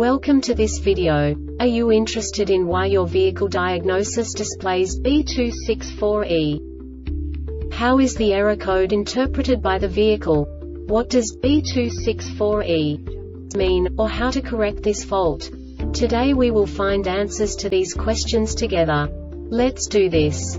Welcome to this video. Are you interested in why your vehicle diagnosis displays B264E? How is the error code interpreted by the vehicle? What does B264E mean, or how to correct this fault? Today we will find answers to these questions together. Let's do this.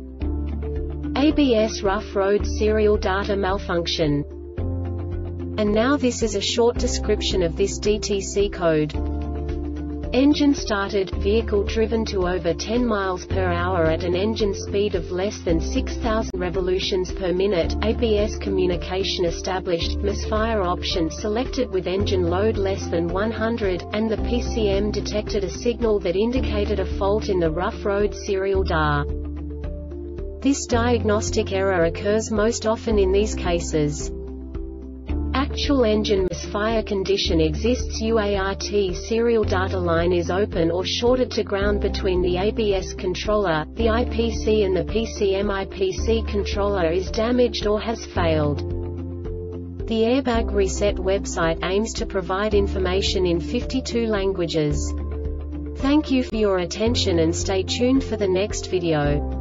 ABS rough road serial data malfunction. And now this is a short description of this DTC code. Engine started, vehicle driven to over 10 miles per hour at an engine speed of less than 6,000 revolutions per minute, ABS communication established, misfire option selected with engine load less than 100, and the PCM detected a signal that indicated a fault in the rough road serial DAR. This diagnostic error occurs most often in these cases. Actual engine misfire condition exists UART serial data line is open or shorted to ground between the ABS controller, the IPC and the PCM IPC controller is damaged or has failed. The Airbag Reset website aims to provide information in 52 languages. Thank you for your attention and stay tuned for the next video.